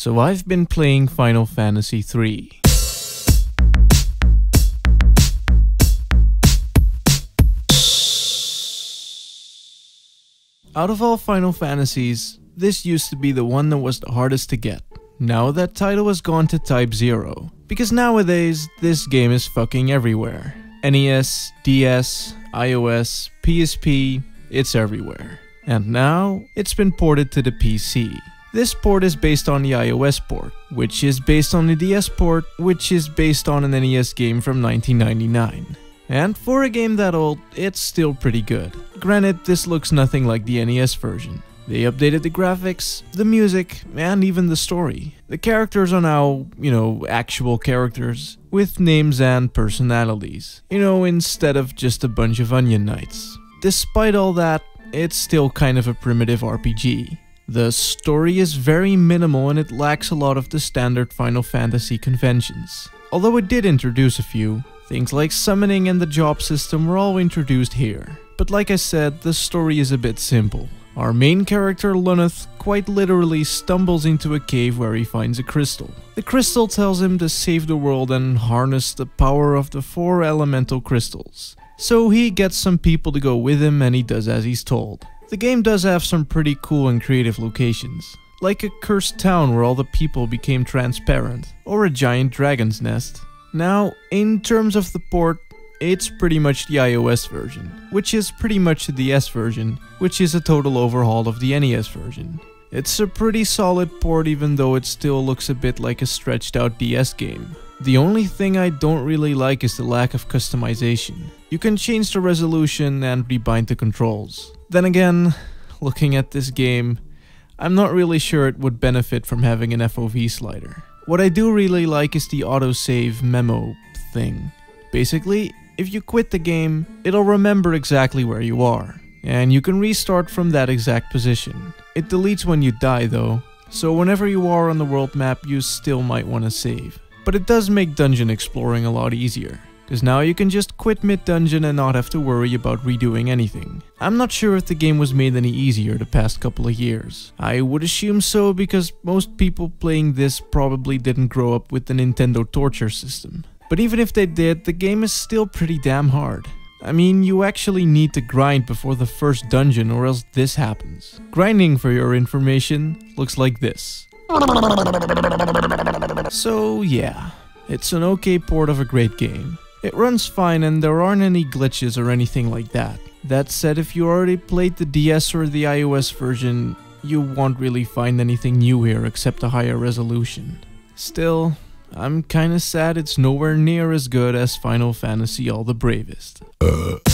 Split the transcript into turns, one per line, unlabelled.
So I've been playing Final Fantasy III. Out of all Final Fantasies, this used to be the one that was the hardest to get. Now that title has gone to Type 0, because nowadays this game is fucking everywhere. NES, DS, iOS, PSP, it's everywhere. And now it's been ported to the PC. This port is based on the iOS port, which is based on the DS port, which is based on an NES game from 1999. And for a game that old, it's still pretty good. Granted, this looks nothing like the NES version. They updated the graphics, the music, and even the story. The characters are now, you know, actual characters, with names and personalities. You know, instead of just a bunch of onion knights. Despite all that, it's still kind of a primitive RPG. The story is very minimal and it lacks a lot of the standard Final Fantasy conventions. Although it did introduce a few, things like summoning and the job system were all introduced here. But like I said, the story is a bit simple. Our main character, Luneth, quite literally stumbles into a cave where he finds a crystal. The crystal tells him to save the world and harness the power of the four elemental crystals. So he gets some people to go with him and he does as he's told. The game does have some pretty cool and creative locations, like a cursed town where all the people became transparent, or a giant dragon's nest. Now, in terms of the port, it's pretty much the iOS version, which is pretty much the DS version, which is a total overhaul of the NES version. It's a pretty solid port even though it still looks a bit like a stretched out DS game. The only thing I don't really like is the lack of customization. You can change the resolution and rebind the controls. Then again, looking at this game, I'm not really sure it would benefit from having an FOV slider. What I do really like is the autosave memo thing. Basically, if you quit the game, it'll remember exactly where you are, and you can restart from that exact position. It deletes when you die though, so whenever you are on the world map you still might want to save. But it does make dungeon exploring a lot easier, because now you can just quit mid-dungeon and not have to worry about redoing anything. I'm not sure if the game was made any easier the past couple of years. I would assume so because most people playing this probably didn't grow up with the Nintendo torture system. But even if they did, the game is still pretty damn hard. I mean, you actually need to grind before the first dungeon or else this happens. Grinding, for your information, looks like this. So yeah, it's an okay port of a great game. It runs fine and there aren't any glitches or anything like that. That said, if you already played the DS or the iOS version, you won't really find anything new here except a higher resolution. Still, I'm kinda sad it's nowhere near as good as Final Fantasy All the Bravest. Uh.